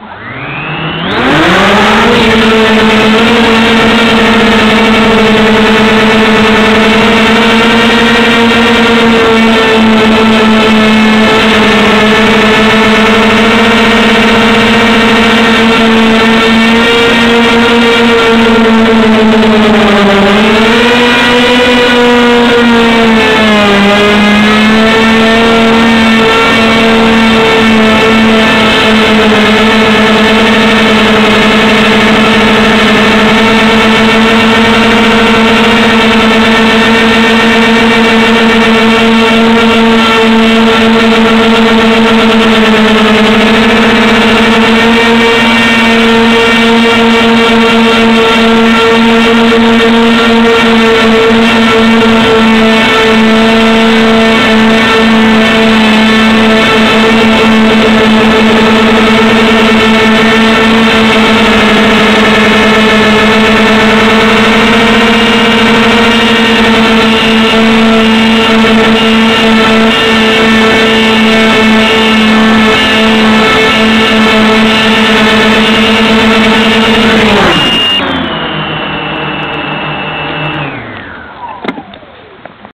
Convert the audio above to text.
Wow.